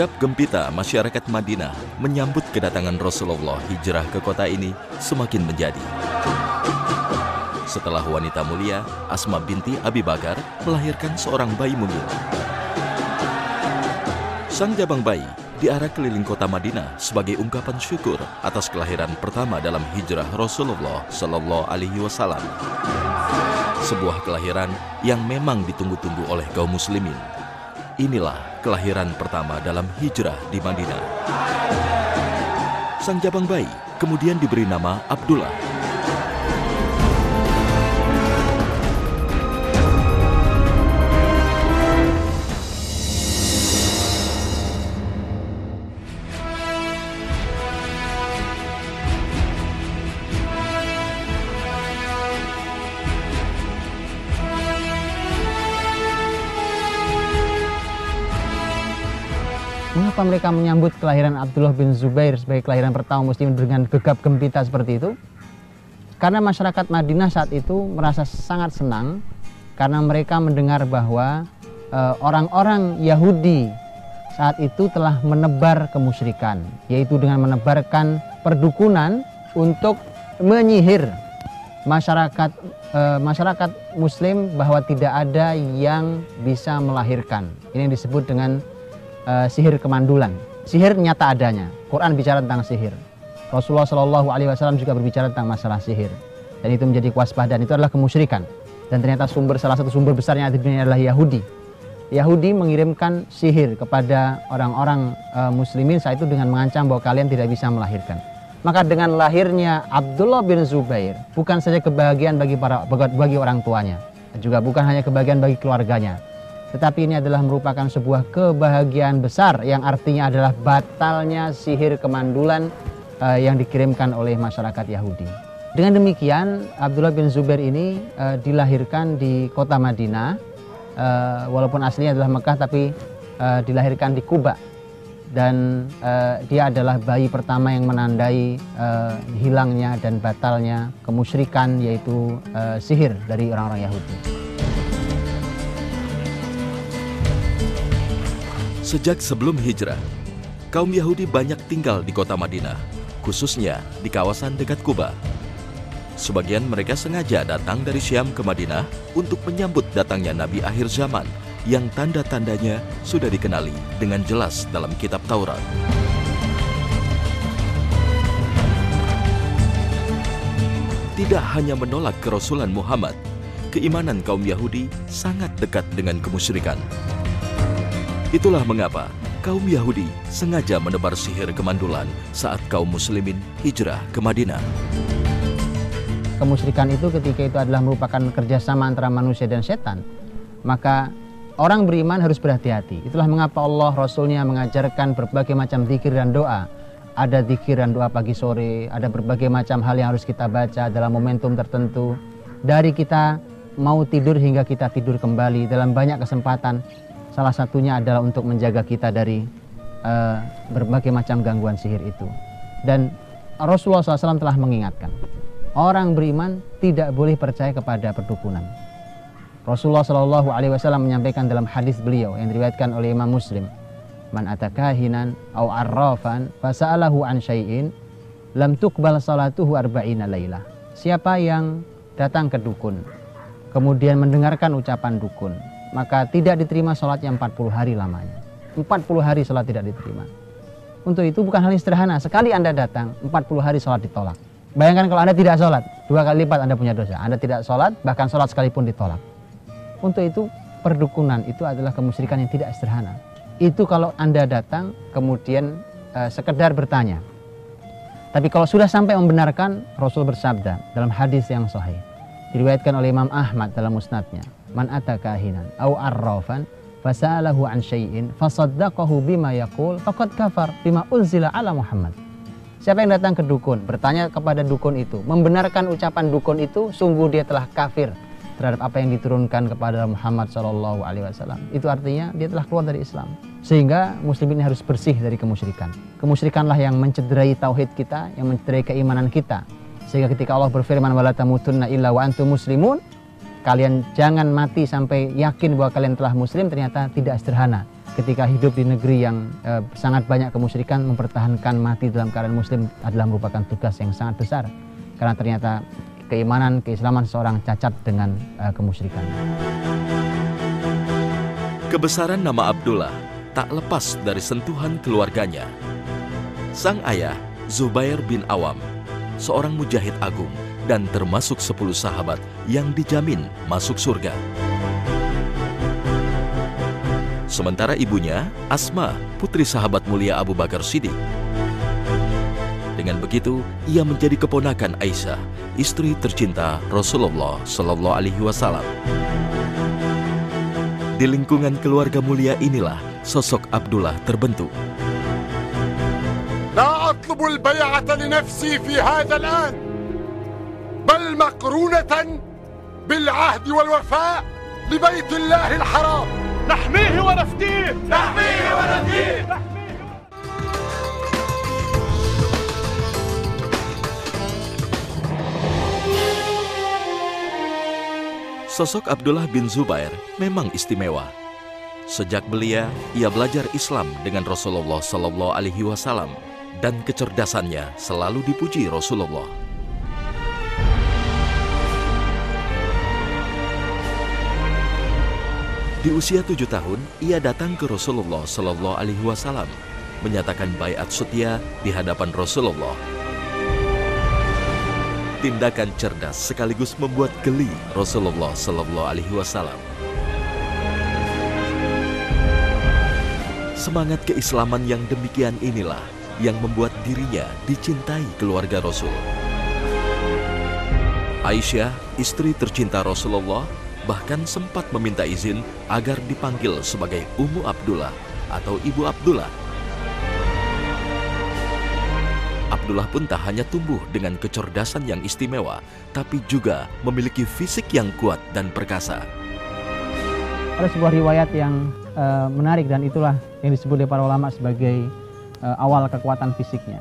Gegap gempita masyarakat Madinah menyambut kedatangan Rasulullah hijrah ke kota ini semakin menjadi. Setelah wanita mulia, Asma binti Abi Bakar melahirkan seorang bayi mungil. Sang jabang bayi diarah keliling kota Madinah sebagai ungkapan syukur atas kelahiran pertama dalam hijrah Rasulullah Shallallahu Alaihi Wasallam. Sebuah kelahiran yang memang ditunggu-tunggu oleh kaum muslimin. Inilah kelahiran pertama dalam hijrah di Madinah. Sang jabang bayi kemudian diberi nama Abdullah. Mengapa mereka menyambut kelahiran Abdullah bin Zubair sebagai kelahiran pertama muslim dengan gegap gempita seperti itu? Karena masyarakat Madinah saat itu merasa sangat senang karena mereka mendengar bahwa eh, orang-orang Yahudi saat itu telah menebar kemusyrikan, yaitu dengan menebarkan perdukunan untuk menyihir masyarakat eh, masyarakat muslim bahwa tidak ada yang bisa melahirkan. Ini yang disebut dengan uh, sihir kemandulan. Sihir nyata adanya. Quran bicara tentang sihir. Rasulullah Shallallahu Alaihi Wasallam juga berbicara tentang masalah sihir. Dan itu menjadi kewaspadaan. Itu adalah kemusyrikan. Dan ternyata sumber salah satu sumber besarnya dunia adalah Yahudi. Yahudi mengirimkan sihir kepada orang-orang uh, muslimin saat itu dengan mengancam bahwa kalian tidak bisa melahirkan. Maka dengan lahirnya Abdullah bin Zubair bukan saja kebahagiaan bagi para bagi orang tuanya, juga bukan hanya kebahagiaan bagi keluarganya, tetapi ini adalah merupakan sebuah kebahagiaan besar yang artinya adalah batalnya sihir kemandulan uh, yang dikirimkan oleh masyarakat Yahudi. Dengan demikian Abdullah bin Zubair ini uh, dilahirkan di kota Madinah uh, walaupun aslinya adalah Mekah tapi dilahirkan di Kuba dan uh, dia adalah bayi pertama yang menandai uh, hilangnya dan batalnya kemusyrikan yaitu uh, sihir dari orang-orang Yahudi. Sejak sebelum hijrah, kaum Yahudi banyak tinggal di kota Madinah, khususnya di kawasan dekat Kuba. Sebagian mereka sengaja datang dari Syam ke Madinah untuk menyambut datangnya Nabi akhir zaman yang tanda-tandanya sudah dikenali dengan jelas dalam kitab Taurat. Tidak hanya menolak kerasulan Muhammad, keimanan kaum Yahudi sangat dekat dengan kemusyrikan. Itulah mengapa kaum Yahudi sengaja menebar sihir kemandulan saat kaum muslimin hijrah ke Madinah. Kemusyrikan itu ketika itu adalah merupakan kerjasama antara manusia dan setan, maka orang beriman harus berhati-hati. Itulah mengapa Allah Rasulnya mengajarkan berbagai macam zikir dan doa. Ada zikir dan doa pagi sore, ada berbagai macam hal yang harus kita baca dalam momentum tertentu. Dari kita mau tidur hingga kita tidur kembali dalam banyak kesempatan Salah satunya adalah untuk menjaga kita dari uh, berbagai macam gangguan sihir itu. Dan Rasulullah SAW telah mengingatkan, orang beriman tidak boleh percaya kepada perdukunan. Rasulullah Wasallam menyampaikan dalam hadis beliau yang diriwayatkan oleh Imam Muslim, man atakahinan au arrafan fasa'alahu an syai'in lam tuqbal salatuhu arba'ina lailah. Siapa yang datang ke dukun, kemudian mendengarkan ucapan dukun, maka tidak diterima sholatnya 40 hari lamanya. 40 hari sholat tidak diterima. Untuk itu bukan hal yang sederhana. Sekali Anda datang, 40 hari sholat ditolak. Bayangkan kalau Anda tidak sholat, dua kali lipat Anda punya dosa. Anda tidak sholat, bahkan sholat sekalipun ditolak. Untuk itu, perdukunan itu adalah kemusyrikan yang tidak sederhana. Itu kalau Anda datang, kemudian uh, sekedar bertanya. Tapi kalau sudah sampai membenarkan, Rasul bersabda dalam hadis yang sahih. Diriwayatkan oleh Imam Ahmad dalam musnadnya man ata kahinan au arrafan fasalahu an syai'in fasaddaqahu bima yaqul faqad kafar bima unzila ala Muhammad. Siapa yang datang ke dukun, bertanya kepada dukun itu, membenarkan ucapan dukun itu, sungguh dia telah kafir terhadap apa yang diturunkan kepada Muhammad Shallallahu Alaihi Wasallam. Itu artinya dia telah keluar dari Islam. Sehingga muslimin harus bersih dari kemusyrikan. Kemusyrikanlah yang mencederai tauhid kita, yang mencederai keimanan kita. Sehingga ketika Allah berfirman wala tamutunna illa wa muslimun, kalian jangan mati sampai yakin bahwa kalian telah muslim ternyata tidak sederhana ketika hidup di negeri yang uh, sangat banyak kemusyrikan mempertahankan mati dalam keadaan muslim adalah merupakan tugas yang sangat besar karena ternyata keimanan keislaman seorang cacat dengan uh, kemusyrikan. Kebesaran nama Abdullah tak lepas dari sentuhan keluarganya. Sang ayah Zubair bin Awam, seorang mujahid agung dan termasuk sepuluh sahabat yang dijamin masuk surga. Sementara ibunya, Asma, putri sahabat mulia Abu Bakar Siddiq. Dengan begitu, ia menjadi keponakan Aisyah, istri tercinta Rasulullah Shallallahu Alaihi Wasallam. Di lingkungan keluarga mulia inilah sosok Abdullah terbentuk. لا أطلب البيعة لنفسي في هذا الآن بل مقرونة بالعهد والوفاء لبيت الله الحرام نحميه ونفديه نحميه ونفديه Sosok Abdullah bin Zubair memang istimewa. Sejak belia, ia belajar Islam dengan Rasulullah Sallallahu Alaihi Wasallam dan kecerdasannya selalu dipuji Rasulullah. Di usia tujuh tahun, ia datang ke Rasulullah Sallallahu Alaihi Wasallam, menyatakan bayat setia di hadapan Rasulullah. Tindakan cerdas sekaligus membuat geli Rasulullah Sallallahu Alaihi Wasallam. Semangat keislaman yang demikian inilah yang membuat dirinya dicintai keluarga Rasul. Aisyah, istri tercinta Rasulullah, bahkan sempat meminta izin agar dipanggil sebagai Ummu Abdullah atau Ibu Abdullah. Abdullah pun tak hanya tumbuh dengan kecerdasan yang istimewa, tapi juga memiliki fisik yang kuat dan perkasa. Ada sebuah riwayat yang uh, menarik dan itulah yang disebut oleh para ulama sebagai uh, awal kekuatan fisiknya.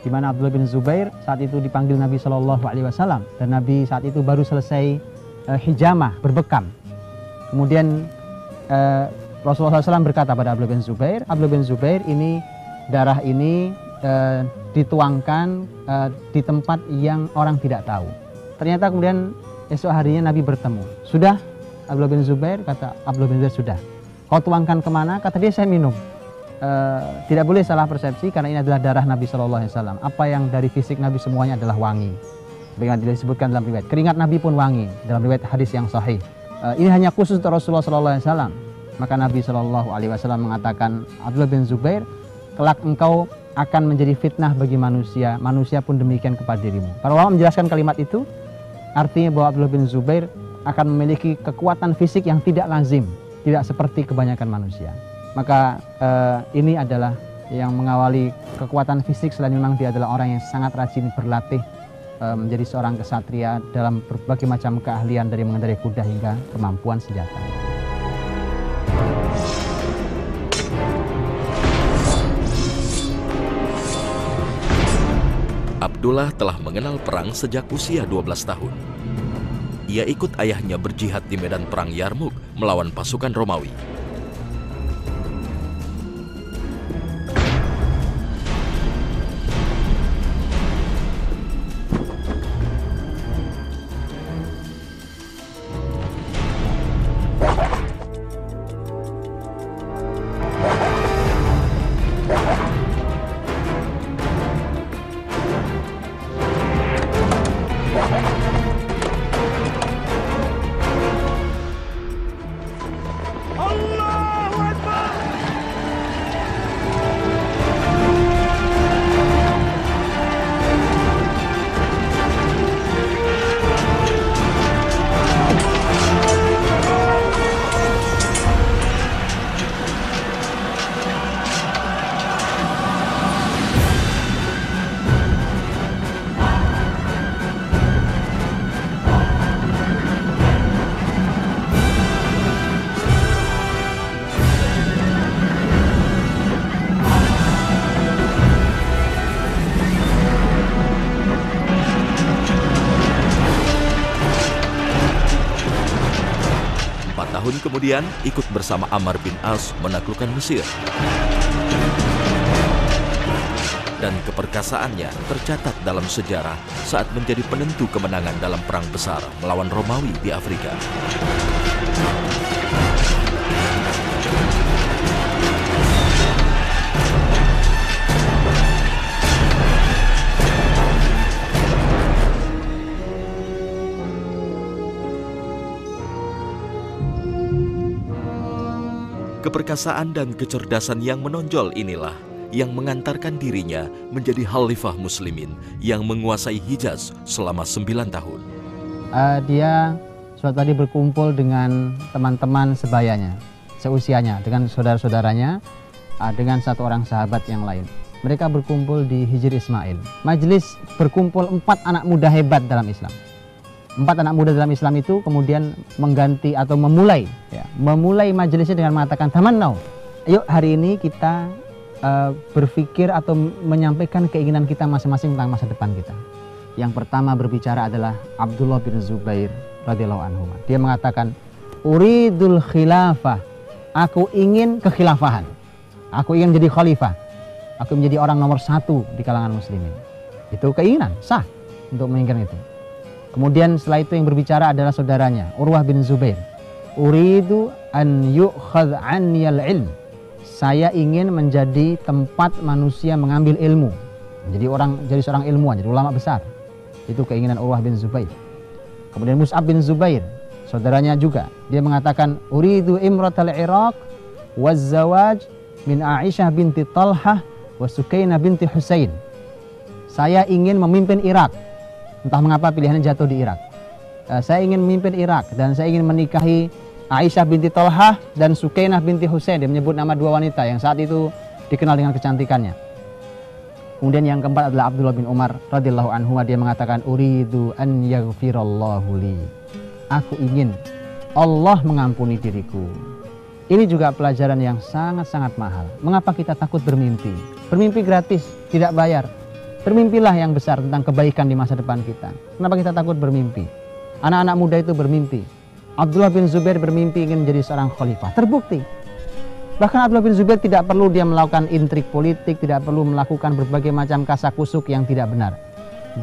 Di mana Abdullah bin Zubair saat itu dipanggil Nabi Shallallahu Alaihi Wasallam dan Nabi saat itu baru selesai uh, hijamah berbekam. Kemudian uh, Rasulullah SAW berkata pada Abdullah bin Zubair, Abdullah bin Zubair ini darah ini uh, dituangkan uh, di tempat yang orang tidak tahu. Ternyata kemudian esok harinya Nabi bertemu. Sudah Abdullah bin Zubair kata Abdullah bin Zubair sudah. Kau tuangkan ke mana? Kata dia saya minum. Uh, tidak boleh salah persepsi karena ini adalah darah Nabi Shallallahu Alaihi Wasallam. Apa yang dari fisik Nabi semuanya adalah wangi. Sebagaimana disebutkan dalam riwayat. Keringat Nabi pun wangi dalam riwayat hadis yang sahih. Uh, ini hanya khusus untuk Rasulullah Shallallahu Alaihi Wasallam. Maka Nabi Shallallahu Alaihi Wasallam mengatakan Abdullah bin Zubair, kelak engkau akan menjadi fitnah bagi manusia. Manusia pun demikian kepada dirimu. Para ulama menjelaskan kalimat itu artinya bahwa Abdullah bin Zubair akan memiliki kekuatan fisik yang tidak lazim, tidak seperti kebanyakan manusia maka uh, ini adalah yang mengawali kekuatan fisik selain memang dia adalah orang yang sangat rajin berlatih menjadi seorang kesatria dalam berbagai macam keahlian dari mengendarai kuda hingga kemampuan senjata. Abdullah telah mengenal perang sejak usia 12 tahun. Ia ikut ayahnya berjihad di medan perang Yarmuk melawan pasukan Romawi. Kemudian ikut bersama Ammar bin As menaklukkan Mesir. Dan keperkasaannya tercatat dalam sejarah saat menjadi penentu kemenangan dalam perang besar melawan Romawi di Afrika. Keperkasaan dan kecerdasan yang menonjol inilah yang mengantarkan dirinya menjadi khalifah muslimin yang menguasai Hijaz selama sembilan tahun. Uh, dia suatu hari berkumpul dengan teman-teman sebayanya, seusianya, dengan saudara-saudaranya, uh, dengan satu orang sahabat yang lain. Mereka berkumpul di Hijr Ismail. Majelis berkumpul empat anak muda hebat dalam Islam empat anak muda dalam Islam itu kemudian mengganti atau memulai ya, memulai majelisnya dengan mengatakan now yuk hari ini kita uh, berpikir atau menyampaikan keinginan kita masing-masing tentang masa depan kita. Yang pertama berbicara adalah Abdullah bin Zubair radhiyallahu anhu. Dia mengatakan uridul khilafah. Aku ingin kekhilafahan. Aku ingin menjadi khalifah. Aku menjadi orang nomor satu di kalangan muslimin. Itu keinginan sah untuk menginginkan itu Kemudian setelah itu yang berbicara adalah saudaranya Urwah bin Zubair. Uridu an yu'khadh aniyal ilm. Saya ingin menjadi tempat manusia mengambil ilmu. Jadi orang jadi seorang ilmuwan, jadi ulama besar. Itu keinginan Urwah bin Zubair. Kemudian Mus'ab bin Zubair, saudaranya juga. Dia mengatakan, "Uridu imratal Iraq waz zawaj min Aisyah binti Talhah wa Sukaina binti Husain." Saya ingin memimpin Irak Entah mengapa pilihannya jatuh di Irak. Uh, saya ingin memimpin Irak dan saya ingin menikahi Aisyah binti Tolhah dan Sukainah binti Husain. Dia menyebut nama dua wanita yang saat itu dikenal dengan kecantikannya. Kemudian yang keempat adalah Abdullah bin Umar radhiyallahu anhu dia mengatakan uridu an yaghfirallahu li. Aku ingin Allah mengampuni diriku. Ini juga pelajaran yang sangat-sangat mahal. Mengapa kita takut bermimpi? Bermimpi gratis, tidak bayar. Bermimpilah yang besar tentang kebaikan di masa depan kita. Kenapa kita takut bermimpi? Anak-anak muda itu bermimpi. Abdullah bin Zubair bermimpi ingin menjadi seorang khalifah. Terbukti. Bahkan Abdullah bin Zubair tidak perlu dia melakukan intrik politik, tidak perlu melakukan berbagai macam kasakusuk yang tidak benar.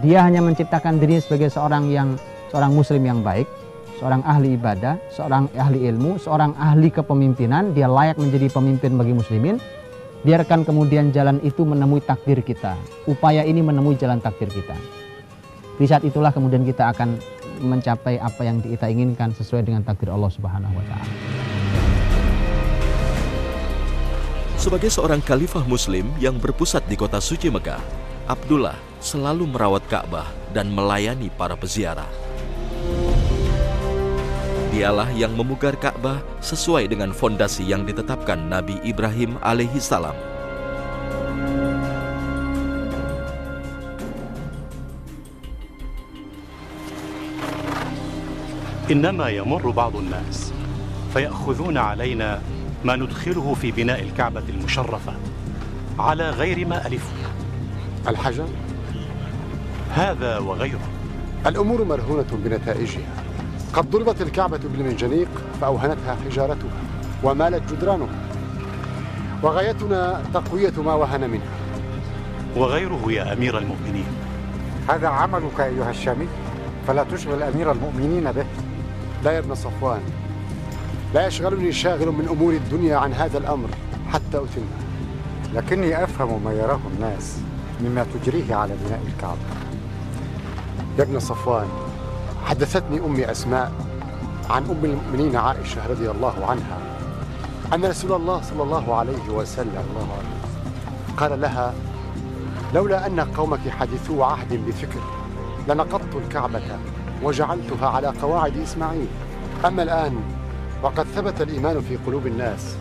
Dia hanya menciptakan dirinya sebagai seorang yang seorang muslim yang baik, seorang ahli ibadah, seorang ahli ilmu, seorang ahli kepemimpinan, dia layak menjadi pemimpin bagi muslimin Biarkan kemudian jalan itu menemui takdir kita. Upaya ini menemui jalan takdir kita. Di saat itulah kemudian kita akan mencapai apa yang kita inginkan sesuai dengan takdir Allah Subhanahu wa taala. Sebagai seorang khalifah muslim yang berpusat di kota suci Mekah, Abdullah selalu merawat Ka'bah dan melayani para peziarah. Dialah yang memugar Ka'bah sesuai dengan fondasi yang ditetapkan Nabi Ibrahim alaihi salam. إنما يمر بعض الناس فيأخذون علينا ما ندخله في بناء الكعبة المشرفة على غير ما ألفه الحجر؟ هذا وغيره. الأمور مرهونة بنتائجها. قد ضربت الكعبة بالمنجنيق فأوهنتها حجارتها ومالت جدرانها. وغايتنا تقوية ما وهن منها. وغيره يا أمير المؤمنين. هذا عملك أيها الشامي. فلا تشغل أمير المؤمنين به. لا يا ابن صفوان. لا يشغلني شاغل من أمور الدنيا عن هذا الأمر حتى أتمه لكني أفهم ما يراه الناس مما تجريه على بناء الكعبة. يا ابن صفوان حدثتني أمي أسماء عن أم المؤمنين عائشة رضي الله عنها أن رسول الله صلى الله عليه وسلم قال لها لولا أن قومك حدثوا عهد بفكر لنقضت الكعبة وجعلتها على قواعد إسماعيل. أما الآن وقد ثبت الإيمان في قلوب الناس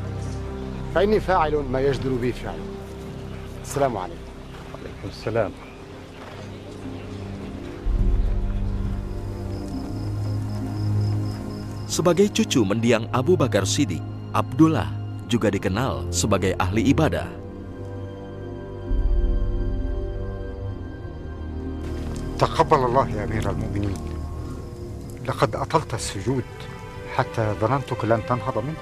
فإني فاعل ما يجدر بي فعل السلام عليكم. عليكم السلام. Sebagai cucu mendiang Abu Bakar Siddiq, Abdullah juga dikenal sebagai ahli ibadah. تقبل الله يا أمير المؤمنين لقد أطلت السجود حتى ظننتك لن تنهض منه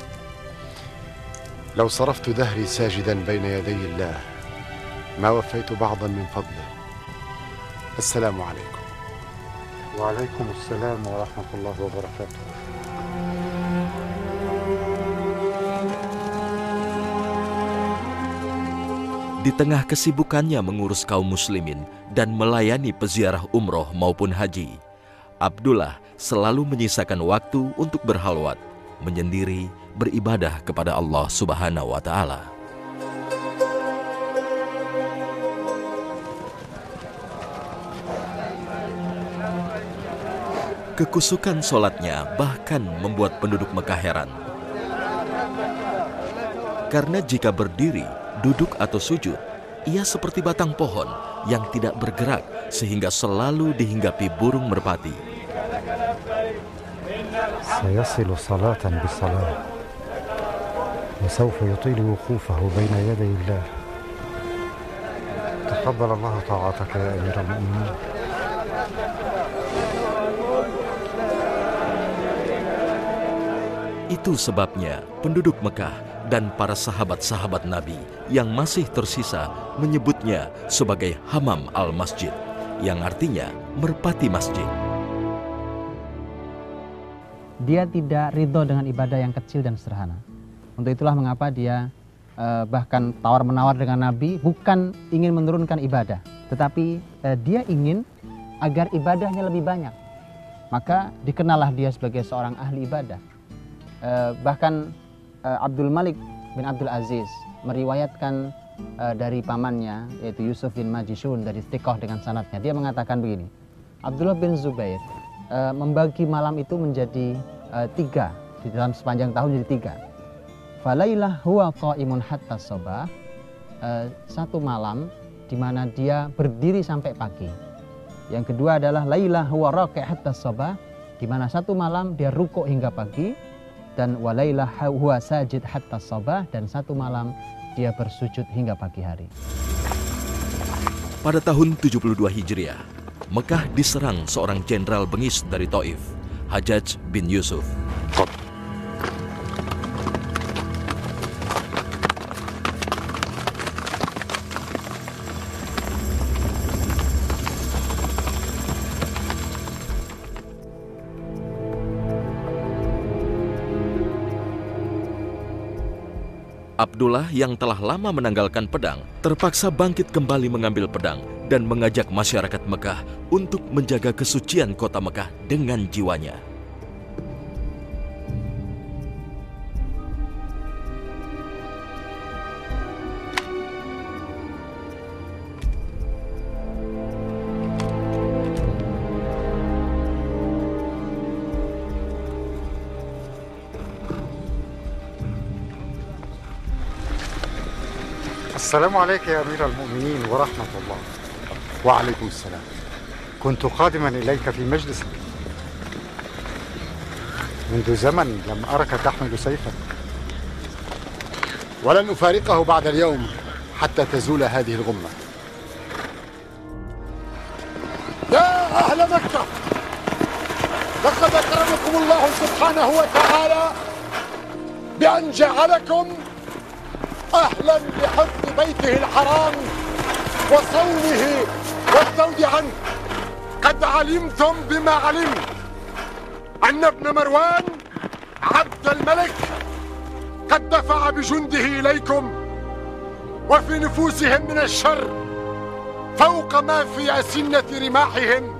لو صرفت دهري ساجدا بين يدي الله ما وفيت بعضا من فضله السلام عليكم وعليكم السلام ورحمة الله وبركاته Di tengah kesibukannya mengurus kaum muslimin dan melayani peziarah umroh maupun haji, Abdullah selalu menyisakan waktu untuk berhalwat, menyendiri, beribadah kepada Allah Subhanahu wa taala. Kekusukan solatnya bahkan membuat penduduk Mekah heran. Karena jika berdiri, duduk atau sujud, ia seperti batang pohon yang tidak bergerak sehingga selalu dihinggapi burung merpati. سيصل صلاة بصلاة وسوف يطيل وقوفه بين يدي الله تقبل الله طاعتك يا أمير المؤمنين Itu sebabnya penduduk Mekah dan para sahabat-sahabat Nabi yang masih tersisa menyebutnya sebagai Hamam al-Masjid, yang artinya merpati masjid. Dia tidak ridho dengan ibadah yang kecil dan sederhana. Untuk itulah mengapa dia eh, bahkan tawar-menawar dengan Nabi bukan ingin menurunkan ibadah, tetapi eh, dia ingin agar ibadahnya lebih banyak. Maka dikenallah dia sebagai seorang ahli ibadah. Eh, bahkan Abdul Malik bin Abdul Aziz meriwayatkan eh, dari pamannya yaitu Yusuf bin Majishun dari Istiqoh dengan sanatnya. Dia mengatakan begini, Abdullah bin Zubair eh, membagi malam itu menjadi eh, tiga di dalam sepanjang tahun jadi tiga. Falailah huwa qaimun hatta sobah eh, satu malam di mana dia berdiri sampai pagi. Yang kedua adalah lailah huwa hatta sobah di mana satu malam dia rukuk hingga pagi dan walailah huwa sajid hatta sabah dan satu malam dia bersujud hingga pagi hari. Pada tahun 72 Hijriah, Mekah diserang seorang jenderal bengis dari Taif, Hajjaj bin Yusuf. Abdullah yang telah lama menanggalkan pedang terpaksa bangkit kembali mengambil pedang dan mengajak masyarakat Mekah untuk menjaga kesucian kota Mekah dengan jiwanya. السلام عليك يا أمير المؤمنين ورحمة الله. وعليكم السلام. كنت قادما إليك في مجلسك منذ زمن لم أرك تحمل سيفا. ولن أفارقه بعد اليوم حتى تزول هذه الغمة. يا أهل مكة! لقد أكرمكم الله سبحانه وتعالى بأن جعلكم أهلا بحفظ بيته الحرام وصونه والذود عنه. قد علمتم بما علم. أن ابن مروان عبد الملك قد دفع بجنده إليكم وفي نفوسهم من الشر فوق ما في أسنة رماحهم.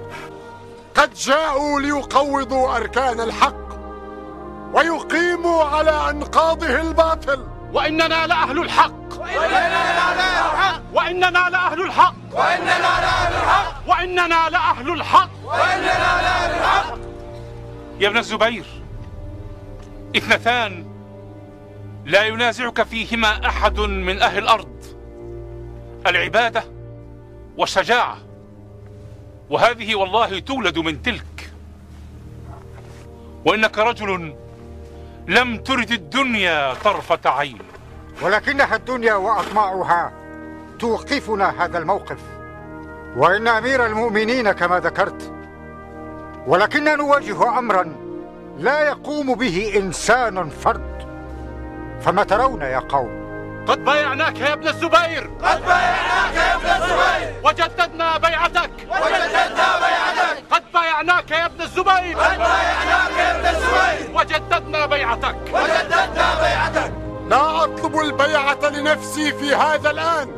قد جاءوا ليقوضوا أركان الحق ويقيموا على أنقاضه الباطل. وإننا لأهل الحق. وإننا لأهل الحق. وإننا لأهل الحق. يا ابن الزبير اثنتان لا ينازعك فيهما أحد من أهل الأرض. العبادة والشجاعة. وهذه والله تولد من تلك. وإنك رجل لم ترد الدنيا طرفة عين. ولكنها الدنيا وأطماعها توقفنا هذا الموقف. وإن أمير المؤمنين كما ذكرت ولكننا نواجه أمرا لا يقوم به إنسان فرد. فما ترون يا قوم؟ قد بايعناك يا ابن الزبير. قد بايعناك يا ابن الزبير. وجددنا بيعتك. وجددنا بيعتك. قد بايعناك يا ابن الزبير. قد بايعناك يا ابن الزبير. وجددنا بيعتك. وجددنا بيعتك. لا أطلب البيعة لنفسي في هذا الآن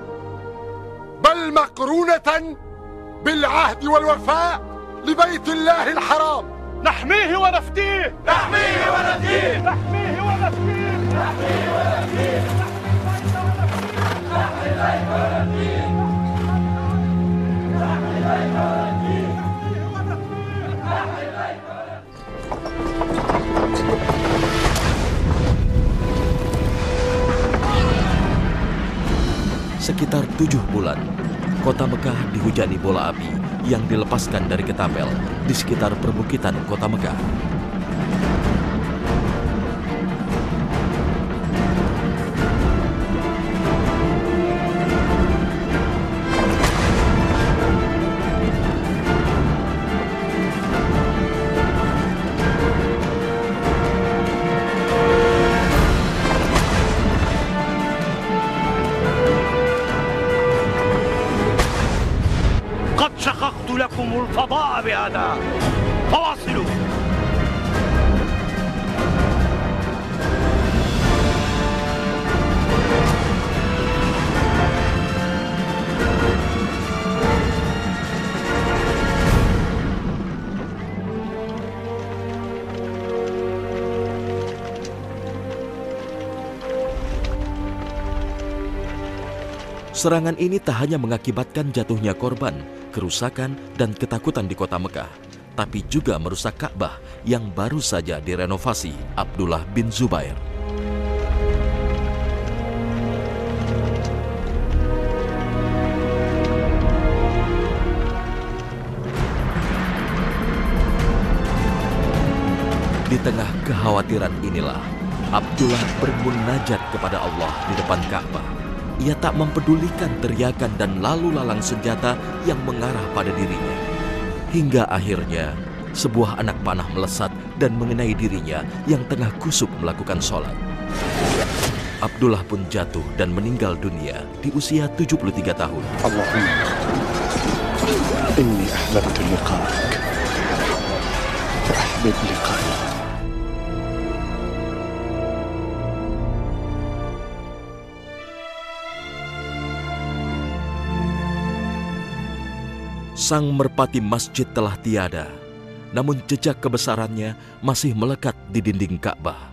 بل مقرونة بالعهد والوفاء لبيت الله الحرام. نحميه ونفديه نحميه ونفديه نحميه ونفديه نحميه ونفديه Sekitar tujuh bulan, kota Mekah dihujani bola api yang dilepaskan dari ketapel di sekitar perbukitan kota Mekah. Baba I ada. Serangan ini tak hanya mengakibatkan jatuhnya korban, kerusakan, dan ketakutan di kota Mekah, tapi juga merusak Ka'bah yang baru saja direnovasi Abdullah bin Zubair. Di tengah kekhawatiran inilah, Abdullah bermunajat kepada Allah di depan Ka'bah. Ia tak mempedulikan teriakan dan lalu lalang senjata yang mengarah pada dirinya. Hingga akhirnya, sebuah anak panah melesat dan mengenai dirinya yang tengah kusuk melakukan sholat. Abdullah pun jatuh dan meninggal dunia di usia 73 tahun. Allahumma inni ahbabtu liqa'ak liqa'ak Sang merpati masjid telah tiada, namun jejak kebesarannya masih melekat di dinding Ka'bah.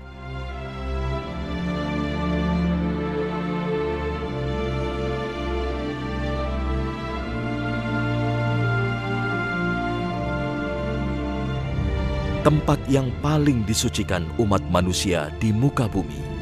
Tempat yang paling disucikan umat manusia di muka bumi.